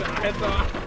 Alter.